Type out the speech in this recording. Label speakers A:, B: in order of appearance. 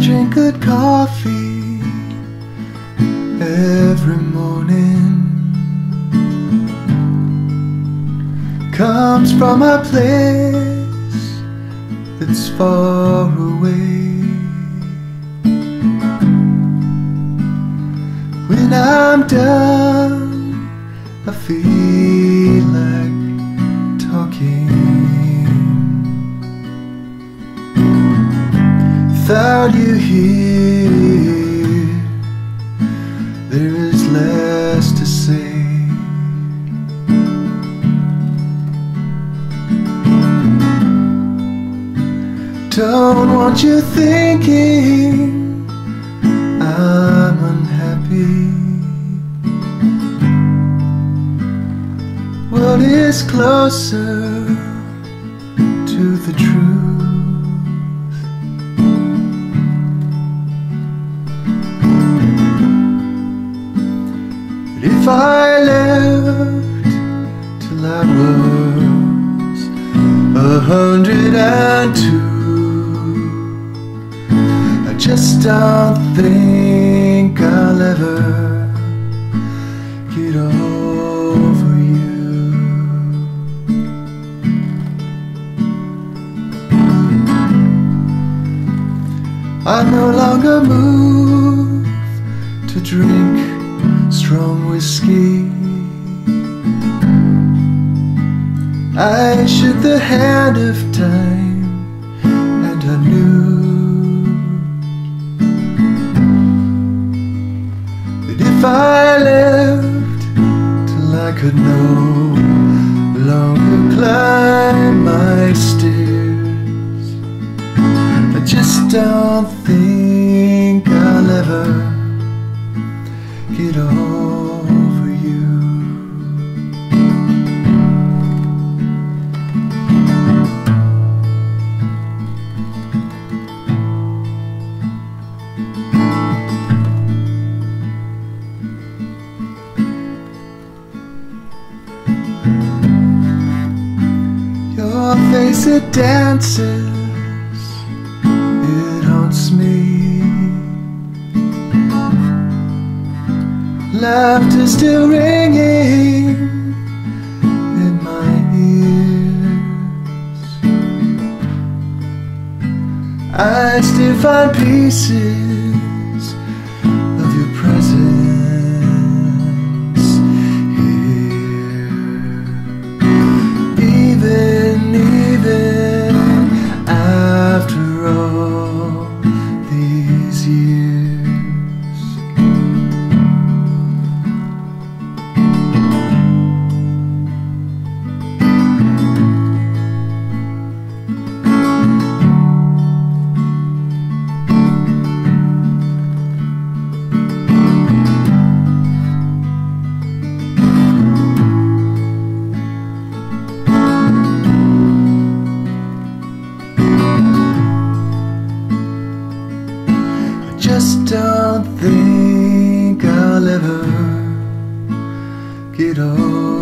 A: drink good coffee every morning. Comes from a place that's far away. When I'm done, I feel You here, there is less to say. Don't want you thinking I'm unhappy. What is closer to the truth? If I left till I was a hundred and two, I just don't think I'll ever get over you. I no longer move to drink strong whiskey. I shook the hand of time and I knew that if I lived till I could no longer climb my stairs, I just don't think I'll ever over you. Your face it dances, it haunts me. Laughter still ringing in my ears. I still find pieces just don't think I'll ever get you.